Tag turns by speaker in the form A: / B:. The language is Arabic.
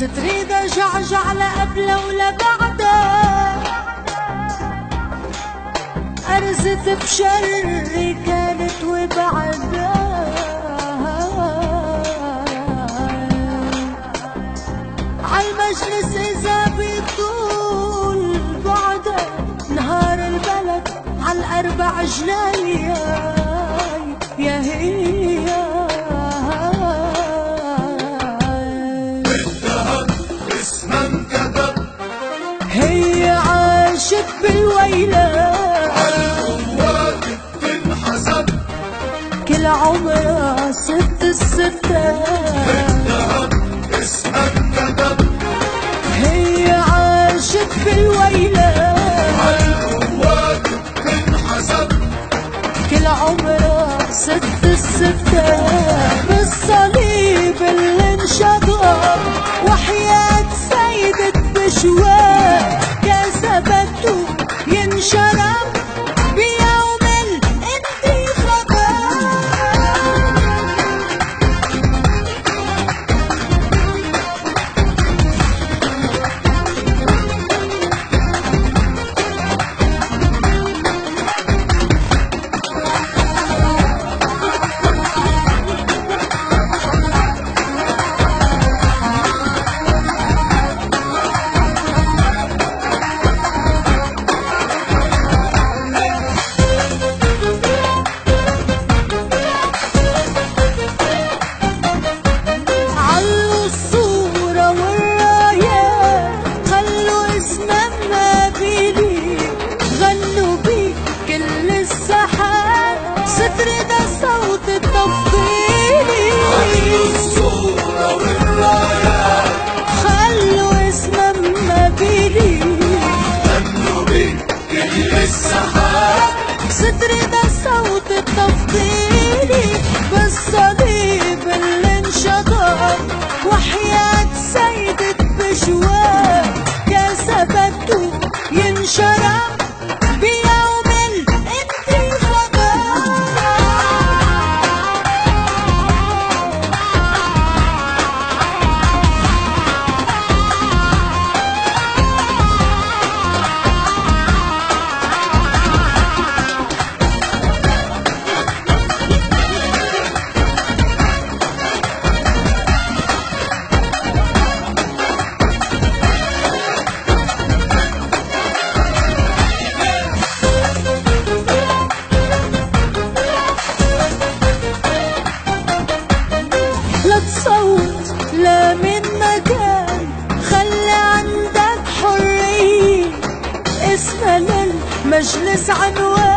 A: ستريد جعجع لا قبل ولا بعده أرزت بشري كانت وبعدها عالمجلس إذا بيطول بعده نهار البلد عالأربع جنايا يا هي. بالويلة
B: عالقوات بتنحسب
A: كل عمرها ست الستة.
B: بالذهب اسمها انكتب
A: هي عاشت بالويلة
B: عالقوات بتنحسب
A: كل عمرها ست الستة. بالصليب اللي انشطر وحياة سيدة بشوار كسبته ينشرب بيوم
B: السحاب.
A: التفضيلي بالصليب اللي انشطر وحياة سيدة بشوار كسبته ينشرب للمجلس عنوان.